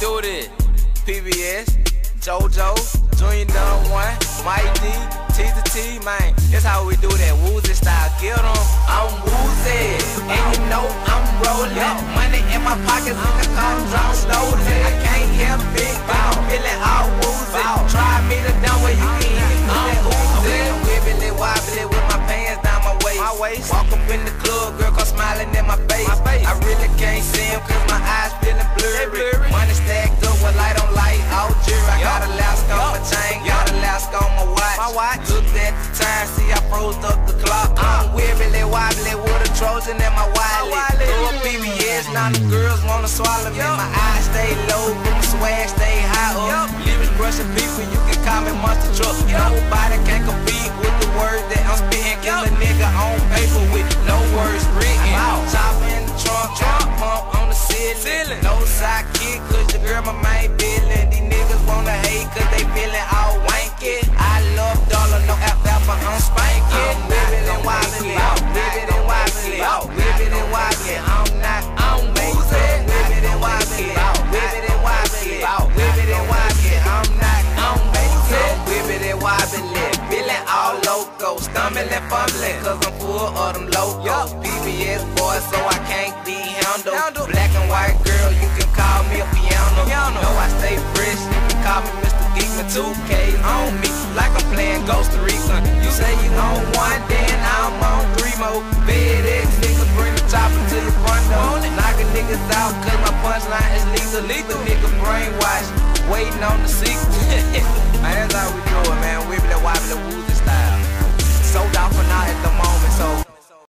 do this. PBS, JoJo, Junior Dunn One, Mike D, T to T, man. That's how we do that. Woozy style, get them. I'm woozy, and you know I'm rolling. Money in my pockets, in the car, drop stolen. I can't help it, I'm feeling all woozy. Try me to down where you can hear me, I'm woozy. Wibbly wobbly with my pants down my waist. My waist. Walk up in the club, girl, come smiling in my face. My face. I my watch. Looked at the time, see I froze up the clock. I'm wibbly wobbly with a Trojan in my wallet. Throw a PBS, now the girls wanna swallow me. My eyes stay low, but my swag stay high up. Lyrics brushing people, post. I'm cause I'm full of them locos. PBS boy, so I can't be handled. Black and white girl, you can call me a piano. Know I stay fresh, you can call me Mr. Geek, my 2K on me. Like I'm playing Ghost Recon. You say you on one, then I'm on three mo. FedEx niggas bring the chopper to the front door. Knockin' niggas out, cause my punchline is lethal. Legal niggas brainwashed, waiting on the sequel. man, that's how we do it, man. Wibbly wobbly woozes.